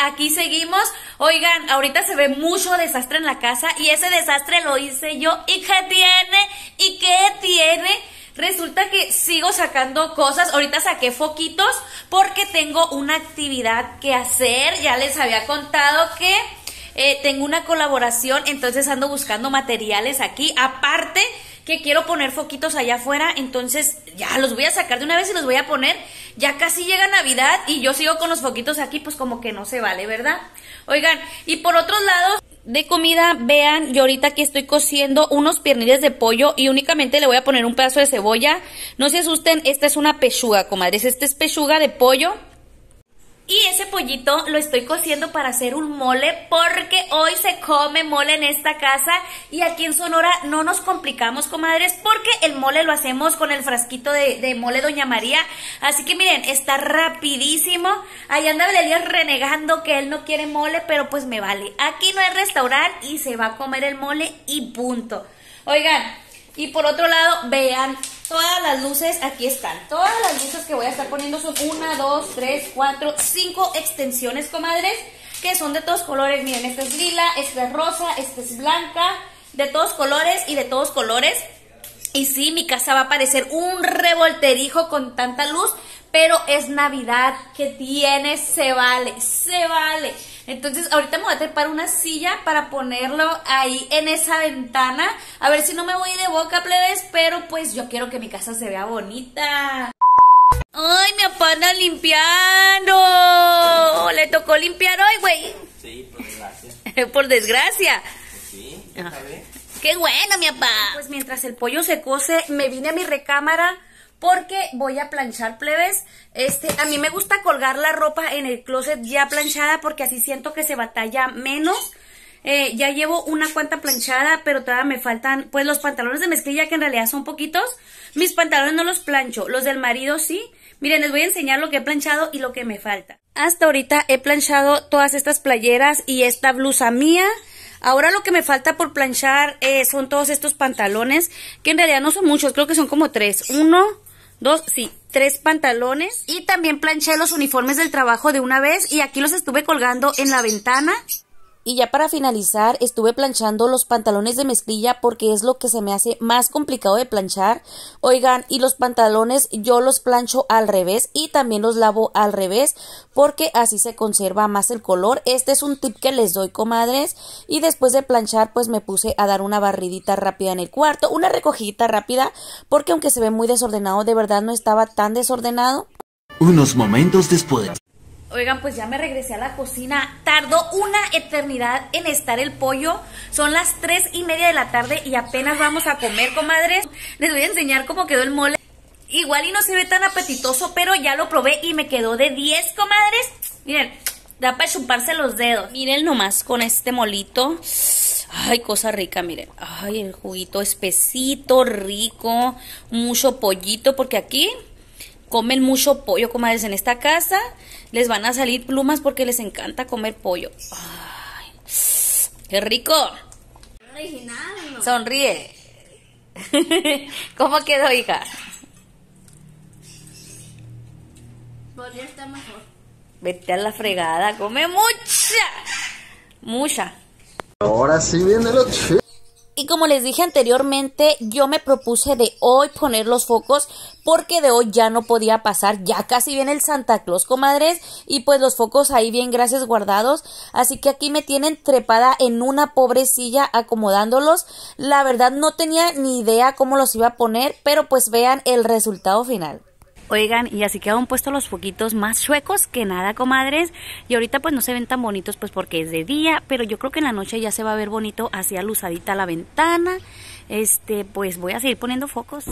aquí seguimos. Oigan, ahorita se ve mucho desastre en la casa y ese desastre lo hice yo. ¿Y qué tiene? ¿Y qué tiene? Resulta que sigo sacando cosas. Ahorita saqué foquitos porque tengo una actividad que hacer. Ya les había contado que eh, tengo una colaboración, entonces ando buscando materiales aquí. Aparte que quiero poner foquitos allá afuera, entonces ya los voy a sacar de una vez y los voy a poner. Ya casi llega Navidad y yo sigo con los foquitos aquí, pues como que no se vale, ¿verdad? Oigan, y por otro lado, de comida, vean, yo ahorita aquí estoy cociendo unos piernillas de pollo y únicamente le voy a poner un pedazo de cebolla. No se asusten, esta es una pechuga, comadres, esta es pechuga de pollo. Y ese pollito lo estoy cociendo para hacer un mole porque hoy se come mole en esta casa y aquí en Sonora no nos complicamos, comadres, porque el mole lo hacemos con el frasquito de, mole Doña María. Así que miren, está rapidísimo. Ahí anda Elías renegando que él no quiere mole, pero pues me vale. Aquí no hay restaurante y se va a comer el mole y punto. Oigan, y por otro lado, vean Todas las luces aquí están. Todas las luces que voy a estar poniendo son una, dos, tres, cuatro, cinco extensiones, comadres, que son de todos colores. Miren, esta es lila, esta es rosa, esta es blanca, de todos colores y de todos colores. Y sí, mi casa va a parecer un revolterijo con tanta luz, pero es Navidad, que tiene, se vale, se vale. Entonces, ahorita me voy a trepar una silla para ponerlo ahí en esa ventana. A ver si no me voy de boca, plebes, pero pues yo quiero que mi casa se vea bonita. ¡Ay, mi apana limpiando! ¿Le tocó limpiar hoy, güey? Sí, por desgracia. por desgracia. sí, Ah. ¡Qué bueno, mi papá! Pues mientras el pollo se cose, me vine a mi recámara porque voy a planchar plebes. Este, a mí me gusta colgar la ropa en el closet ya planchada porque así siento que se batalla menos. Eh, ya llevo una cuanta planchada, pero todavía me faltan, pues los pantalones de mezclilla que en realidad son poquitos. Mis pantalones no los plancho, los del marido sí. Miren, les voy a enseñar lo que he planchado y lo que me falta. Hasta ahorita he planchado todas estas playeras y esta blusa mía. Ahora lo que me falta por planchar eh, son todos estos pantalones, que en realidad no son muchos, creo que son como tres. Uno, dos, sí, tres pantalones. Y también planché los uniformes del trabajo de una vez y aquí los estuve colgando en la ventana. Y ya para finalizar, estuve planchando los pantalones de mezclilla porque es lo que se me hace más complicado de planchar. Oigan, y los pantalones yo los plancho al revés y también los lavo al revés porque así se conserva más el color. Este es un tip que les doy, comadres. Y después de planchar, pues me puse a dar una barridita rápida en el cuarto, una recogidita rápida porque aunque se ve muy desordenado, de verdad no estaba tan desordenado. Unos momentos después. Oigan, pues ya me regresé a la cocina. Tardó una eternidad en estar el pollo. Son las tres y media de la tarde y apenas vamos a comer, comadres. Les voy a enseñar cómo quedó el mole. Igual y no se ve tan apetitoso, pero ya lo probé y me quedó de 10, comadres. Miren, da para chuparse los dedos. Miren nomás con este molito. Ay, cosa rica, miren. Ay, el juguito espesito, rico. Mucho pollito, porque aquí comen mucho pollo, comadres, en esta casa. Les van a salir plumas porque les encanta comer pollo. Ay, qué rico. Original, ¿no? Sonríe. ¿Cómo quedó, hija? Podría estar mejor. Vete a la fregada, come mucha. Mucha. Ahora sí viene lo chido. Y como les dije anteriormente, yo me propuse de hoy poner los focos porque de hoy ya no podía pasar, ya casi viene el Santa Claus, comadres, y pues los focos ahí bien gracias guardados, así que aquí me tienen trepada en una pobrecilla acomodándolos. La verdad no tenía ni idea cómo los iba a poner, pero pues vean el resultado final. Oigan, y así quedaron puestos los foquitos más chuecos que nada, comadres. Y ahorita pues no se ven tan bonitos pues porque es de día, pero yo creo que en la noche ya se va a ver bonito, así alusadita la ventana. Este, pues voy a seguir poniendo focos.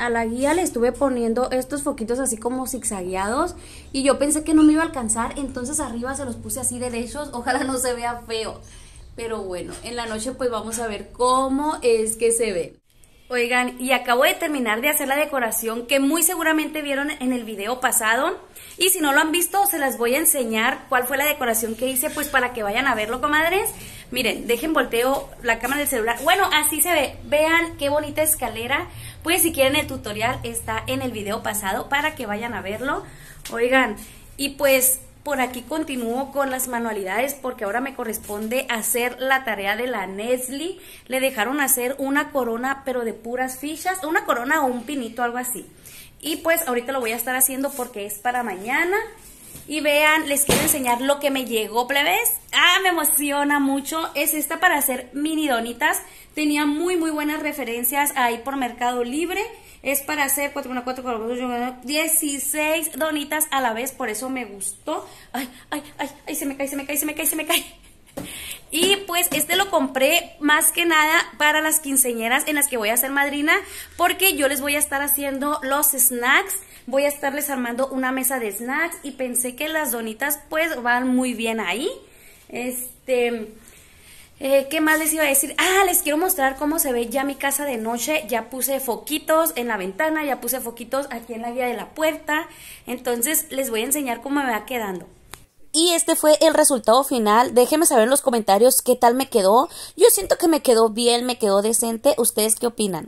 A la guía le estuve poniendo estos foquitos así como zigzagueados y yo pensé que no me iba a alcanzar, entonces arriba se los puse así derechos, ojalá no se vea feo. Pero bueno, en la noche pues vamos a ver cómo es que se ve. Oigan, y acabo de terminar de hacer la decoración que muy seguramente vieron en el video pasado. Y si no lo han visto, se las voy a enseñar cuál fue la decoración que hice, pues para que vayan a verlo, comadres. Miren, dejen volteo la cámara del celular. Bueno, así se ve. Vean qué bonita escalera. Pues si quieren el tutorial está en el video pasado para que vayan a verlo. Oigan, y pues por aquí continúo con las manualidades porque ahora me corresponde hacer la tarea de la Nestle. Le dejaron hacer una corona pero de puras fichas, una corona o un pinito, algo así. Y pues ahorita lo voy a estar haciendo porque es para mañana. Y vean, les quiero enseñar lo que me llegó, plebes. Ah, me emociona mucho. Es esta para hacer mini donitas. Tenía muy, muy buenas referencias ahí por Mercado Libre. Es para hacer 4, 1, 4, 4, 4, 16 donitas a la vez, por eso me gustó. Ay, ay, ay, ay, se me cae, se me cae, se me cae, se me cae. Y pues este lo compré más que nada para las quinceñeras en las que voy a ser madrina, porque yo les voy a estar haciendo los snacks, voy a estarles armando una mesa de snacks y pensé que las donitas pues van muy bien ahí. Este, eh, ¿Qué más les iba a decir? Ah, les quiero mostrar cómo se ve ya mi casa de noche. Ya puse foquitos en la ventana, ya puse foquitos aquí en la guía de la puerta. Entonces les voy a enseñar cómo me va quedando. Y este fue el resultado final. Déjenme saber en los comentarios qué tal me quedó. Yo siento que me quedó bien, me quedó decente. ¿Ustedes qué opinan?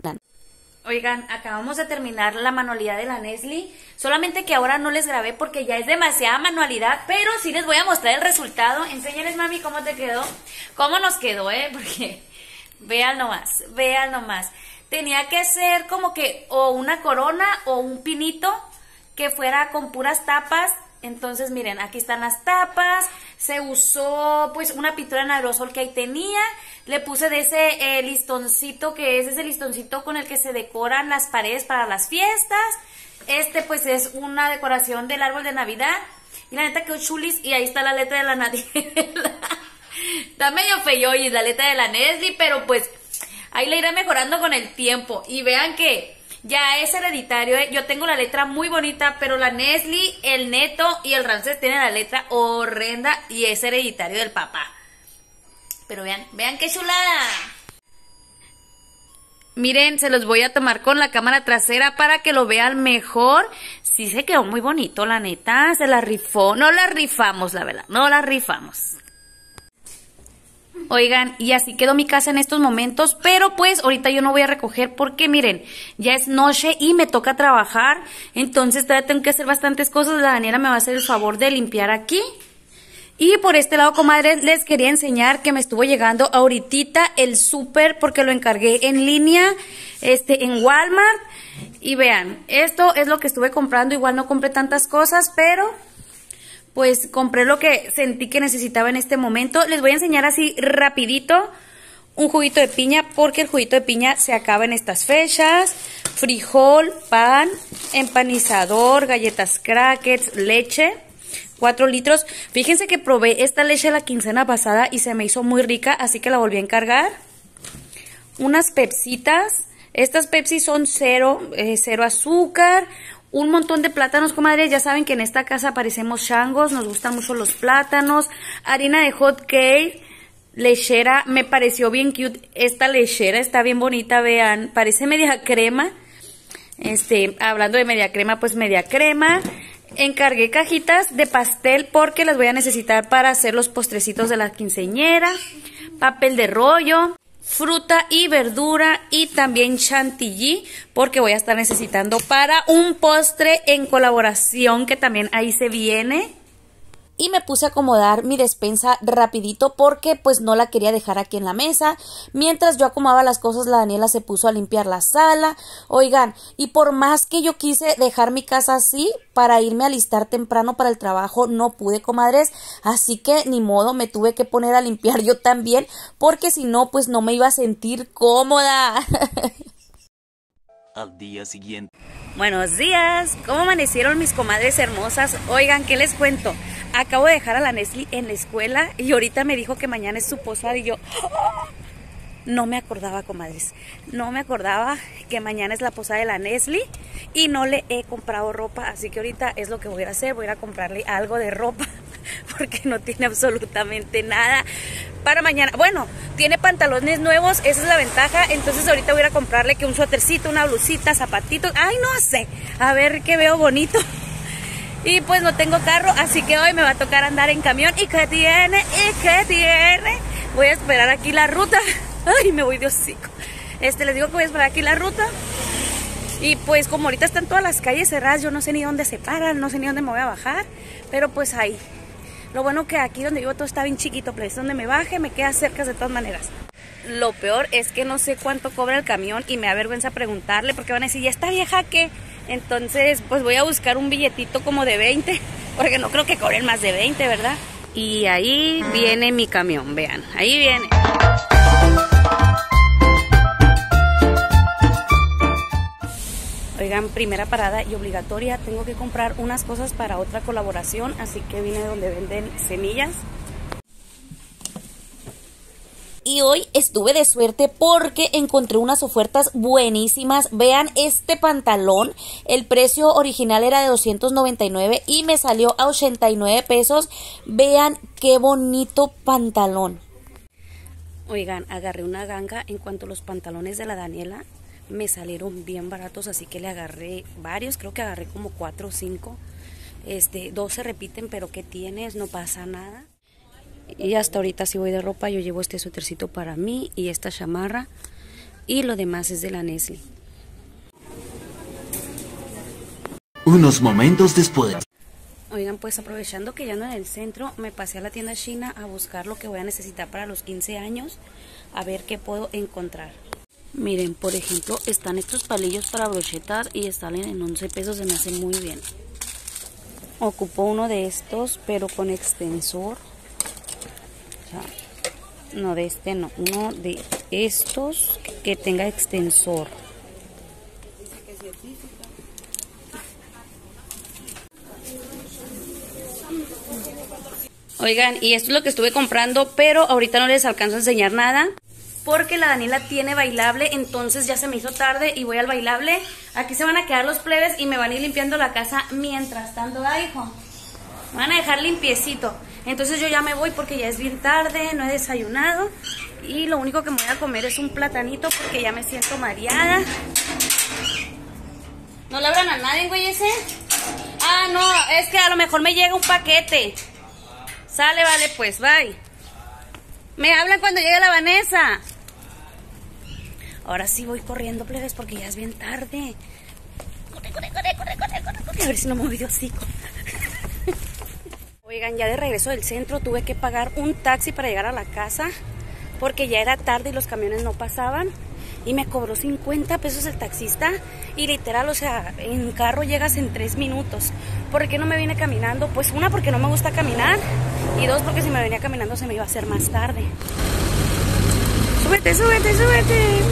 Oigan, acabamos de terminar la manualidad de la Nestle, solamente que ahora no les grabé porque ya es demasiada manualidad, pero sí les voy a mostrar el resultado. Enséñales, mami, cómo te quedó, cómo nos quedó, ¿eh? Porque vean nomás, vean nomás. Tenía que ser como que o una corona o un pinito que fuera con puras tapas. Entonces, miren, aquí están las tapas, se usó pues una pintura en aerosol que ahí tenía, le puse de ese eh, listoncito que es ese listoncito con el que se decoran las paredes para las fiestas, este pues es una decoración del árbol de Navidad, y la neta quedó chulis, y ahí está la letra de la Nadiela, está medio feo y la letra de la Nestle, pero pues ahí le irá mejorando con el tiempo, y vean que ya es hereditario. ¿eh? Yo tengo la letra muy bonita, pero la Nestle, el Neto y el Ramses tienen la letra horrenda y es hereditario del papá. Pero vean, vean qué chulada. Miren, se los voy a tomar con la cámara trasera para que lo vean mejor. Sí se quedó muy bonito, la neta. Se la rifó. No la rifamos, la verdad. No la rifamos. Oigan, y así quedó mi casa en estos momentos, pero pues ahorita yo no voy a recoger porque miren, ya es noche y me toca trabajar, entonces todavía tengo que hacer bastantes cosas, la Daniela me va a hacer el favor de limpiar aquí. Y por este lado, comadres, les quería enseñar que me estuvo llegando ahorita el súper porque lo encargué en línea, este, en Walmart. Y vean, esto es lo que estuve comprando, igual no compré tantas cosas, pero pues compré lo que sentí que necesitaba en este momento. Les voy a enseñar así rapidito un juguito de piña porque el juguito de piña se acaba en estas fechas. Frijol, pan, empanizador, galletas crackers, leche. 4 litros. Fíjense que probé esta leche la quincena pasada y se me hizo muy rica, así que la volví a encargar. Unas pepsitas. Estas Pepsi son cero, eh, cero azúcar un montón de plátanos, comadres. Ya saben que en esta casa parecemos changos, nos gustan mucho los plátanos. Harina de hot cake, lechera, me pareció bien cute. Esta lechera está bien bonita, vean, parece media crema. Este, hablando de media crema, pues media crema. Encargué cajitas de pastel porque las voy a necesitar para hacer los postrecitos de la quinceñera. Papel de rollo fruta y verdura y también chantilly porque voy a estar necesitando para un postre en colaboración que también ahí se viene y me puse a acomodar mi despensa rapidito porque pues no la quería dejar aquí en la mesa. Mientras yo acomodaba las cosas, la Daniela se puso a limpiar la sala. Oigan, y por más que yo quise dejar mi casa así para irme a listar temprano para el trabajo, no pude, comadres. Así que ni modo, me tuve que poner a limpiar yo también porque si no, pues no me iba a sentir cómoda. Al día siguiente. Buenos días, ¿cómo amanecieron mis comadres hermosas? Oigan, ¿qué les cuento? Acabo de dejar a la Nestle en la escuela y ahorita me dijo que mañana es su posada y yo ¡oh! no me acordaba, comadres. No me acordaba que mañana es la posada de la Nestle y no le he comprado ropa, así que ahorita es lo que voy a hacer, voy a ir a comprarle algo de ropa porque no tiene absolutamente nada para mañana. Bueno, tiene pantalones nuevos, esa es la ventaja. Entonces ahorita voy a a comprarle que un suétercito, una blusita, zapatitos. Ay, no sé. A ver qué veo bonito. Y pues no tengo carro, así que hoy me va a tocar andar en camión. ¿Y qué tiene? ¿Y qué tiene? Voy a esperar aquí la ruta. Ay, me voy de hocico. Este, les digo que voy a esperar aquí la ruta. Y pues como ahorita están todas las calles cerradas, yo no sé ni dónde se paran, no sé ni dónde me voy a bajar. Pero pues ahí. Lo bueno que aquí donde vivo todo está bien chiquito, pero es donde me baje, me queda cerca de todas maneras. Lo peor es que no sé cuánto cobra el camión y me da vergüenza preguntarle porque van a decir, ¿ya está vieja qué? Entonces, pues voy a buscar un billetito como de 20, porque no creo que cobren más de 20, ¿verdad? Y ahí viene mi camión, vean, ahí viene. Oigan, primera parada y obligatoria, tengo que comprar unas cosas para otra colaboración, así que vine donde venden semillas. Y hoy estuve de suerte porque encontré unas ofertas buenísimas. Vean este pantalón. El precio original era de 299 y me salió a 89 pesos. Vean qué bonito pantalón. Oigan, agarré una ganga en cuanto a los pantalones de la Daniela. Me salieron bien baratos, así que le agarré varios. Creo que agarré como 4 o 5. Este, dos se repiten, pero ¿qué tienes? No pasa nada. Y hasta ahorita si voy de ropa, yo llevo este suétercito para mí y esta chamarra. Y lo demás es de la Nestle. Unos momentos después. Oigan, pues aprovechando que ya ando en el centro, me pasé a la tienda china a buscar lo que voy a necesitar para los 15 años, a ver qué puedo encontrar. Miren, por ejemplo, están estos palillos para brochetas y están en 11 pesos, se me hace muy bien. Ocupo uno de estos, pero con extensor. No, de este no. Uno de estos que tenga extensor. Oigan, y esto es lo que estuve comprando, pero ahorita no les alcanzo a enseñar nada. Porque la Daniela tiene bailable, entonces ya se me hizo tarde y voy al bailable. Aquí se van a quedar los plebes y me van a ir limpiando la casa mientras tanto, ¿ah, hijo? Me van a dejar limpiecito. Entonces yo ya me voy porque ya es bien tarde, no he desayunado. Y lo único que me voy a comer es un platanito porque ya me siento mareada. ¿No le abran a nadie, güey, ese? Ah, no, es que a lo mejor me llega un paquete. Sale, vale, pues, bye. Me hablan cuando llegue la Vanessa. Ahora sí voy corriendo, plebes, porque ya es bien tarde. Corre, corre, corre, corre, corre, corre. A ver si no me olvido. Oigan, ya de regreso del centro tuve que pagar un taxi para llegar a la casa porque ya era tarde y los camiones no pasaban y me cobró 50 pesos el taxista y literal, o sea, en carro llegas en 3 minutos. ¿Por qué no me vine caminando? Pues una porque no me gusta caminar y dos porque si me venía caminando se me iba a hacer más tarde. Súbete, súbete, súbete.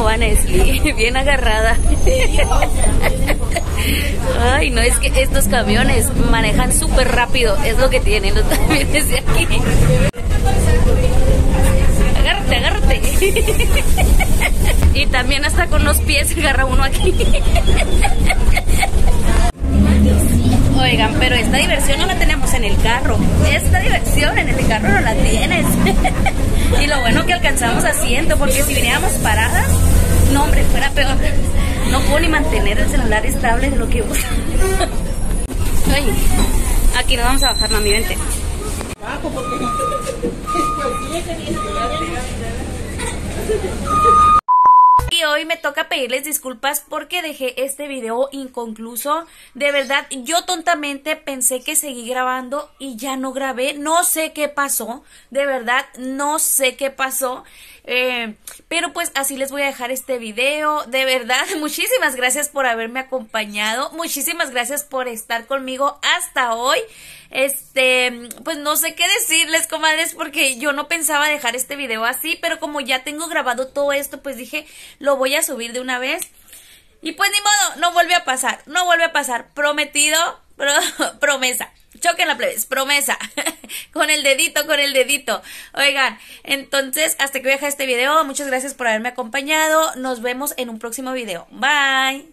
Cómo va Nestle, bien agarrada. Ay, no, es que estos camiones manejan súper rápido, es lo que tienen los camiones de aquí. Agárrate, agárrate. Y también hasta con los pies agarra uno aquí. Oigan, pero esta diversión no la tenemos en el carro. Esta diversión en el carro no la tienes. y lo bueno que alcanzamos asiento, porque si viniéramos paradas, no hombre, fuera peor. No puedo ni mantener el celular estable de lo que uso. Aquí nos vamos a bajar, mami, vente. Y hoy me toca pedirles disculpas porque dejé este video inconcluso. De verdad, yo tontamente pensé que seguí grabando y ya no grabé. No sé qué pasó. De verdad, no sé qué pasó. Eh, pero pues así les voy a dejar este video. De verdad, muchísimas gracias por haberme acompañado. Muchísimas gracias por estar conmigo hasta hoy. Este, pues no sé qué decirles, comadres, porque yo no pensaba dejar este video así, pero como ya tengo grabado todo esto, pues dije, lo voy a subir de una vez. Y pues ni modo, no vuelve a pasar, no vuelve a pasar. Prometido, promesa. Choquen la plebes, promesa. con el dedito, con el dedito. Oigan, entonces, hasta que voy a dejar este video. Muchas gracias por haberme acompañado. Nos vemos en un próximo video. Bye.